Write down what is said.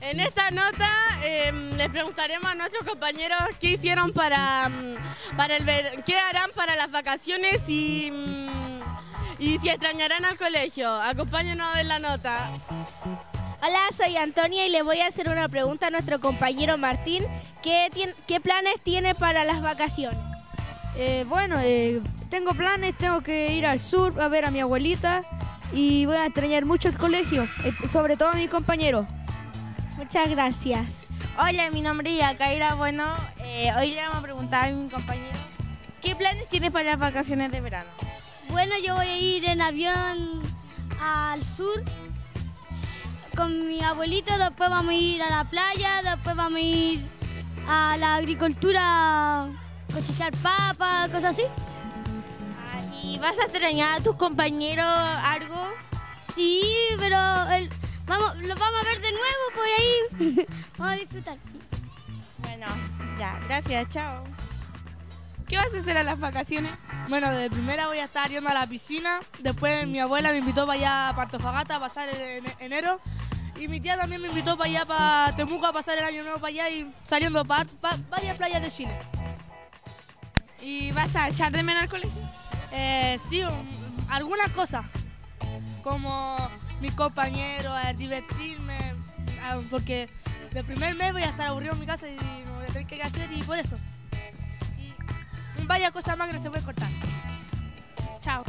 En esta nota em, les preguntaremos a nuestros compañeros qué hicieron para, mm, para el ver- qué harán para las vacaciones y, mm, y si extrañarán al colegio. Acompáñenos a ver la nota. Hola, soy Antonia y le voy a hacer una pregunta a nuestro compañero Martín. ¿Qué, planes tiene para las vacaciones? Eh, bueno, eh, tengo planes, tengo que ir al sur a ver a mi abuelita y voy a extrañar mucho el colegio, eh, sobre todo a mis compañeros. Muchas gracias. Hola, mi nombre es Yacaira. Bueno, eh, hoy le vamos a preguntar a mi compañero ¿qué planes tiene para las vacaciones de verano? Bueno, yo voy a ir en avión al sur con mi abuelito, después vamos a ir a la playa, después vamos a ir a la agricultura, cosechar papas, cosas así. Ah, ¿Y vas a extrañar a tus compañeros algo? Sí, pero el- vamos, los vamos a ver de nuevo, pues ahí vamos a disfrutar. Bueno, ya, gracias, chao. ¿Qué vas a hacer a las vacaciones? Bueno, de primera voy a estar yendo a la piscina. Después mi abuela me invitó para allá a Partofagata a pasar en- enero. Y mi tía también me invitó para allá, para Temuco, a pasar el año nuevo para allá y saliendo para varias playas de Chile. ¿Y vas a echar de menos al colegio? Eh, sí, algunas cosas. Como mis compañeros, divertirme. Porque el primer mes voy a estar aburrido en mi casa y no voy a tener que hacer y por eso. Varias cosas más que no se pueden cortar. Chao.